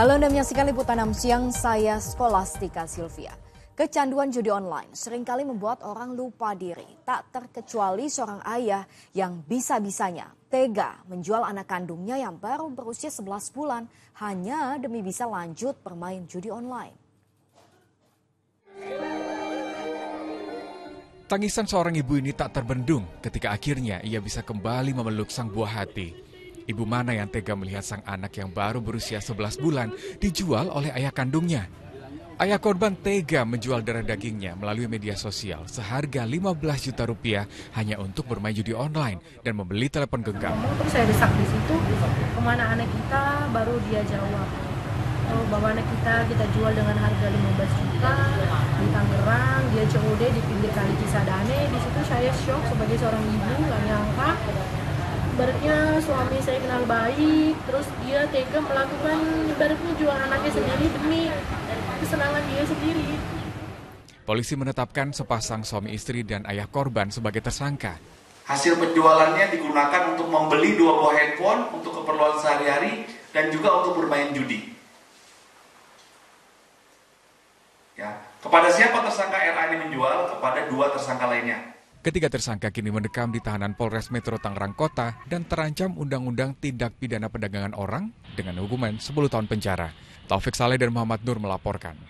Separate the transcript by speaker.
Speaker 1: Halo Anda menyaksikan Liputan 6 Siang, saya Skolastika Silvia. Kecanduan judi online sering kali membuat orang lupa diri, tak terkecuali seorang ayah yang bisa-bisanya tega menjual anak kandungnya yang baru berusia 11 bulan hanya demi bisa lanjut bermain judi online.
Speaker 2: Tangisan seorang ibu ini tak terbendung ketika akhirnya ia bisa kembali memeluk sang buah hati. Ibu mana yang tega melihat sang anak yang baru berusia 11 bulan dijual oleh ayah kandungnya. Ayah korban tega menjual darah dagingnya melalui media sosial seharga 15 juta rupiah hanya untuk bermain judi online dan membeli telepon genggam.
Speaker 3: Terus saya desak di situ, ke mana anak kita, baru dia jawab. Oh, bahwa anak kita kita jual dengan harga 15 juta di Tangerang, dia COD di pinggir kali Cisadane. Di situ saya shock sebagai seorang ibu, nggak nyangka ibaratnya suami saya kenal baik terus dia tega melakukan ibaratnya jual anaknya sendiri demi kesenangan dia sendiri
Speaker 2: Polisi menetapkan sepasang suami istri dan ayah korban sebagai tersangka.
Speaker 4: Hasil penjualannya digunakan untuk membeli dua buah handphone untuk keperluan sehari-hari dan juga untuk bermain judi. Ya, kepada siapa tersangka RA ini menjual? Kepada dua tersangka lainnya.
Speaker 2: Ketiga tersangka kini mendekam di tahanan Polres Metro Tangerang Kota dan terancam Undang-Undang Tindak Pidana Perdagangan Orang dengan hukuman 10 tahun penjara. Taufik Saleh dan Muhammad Nur melaporkan.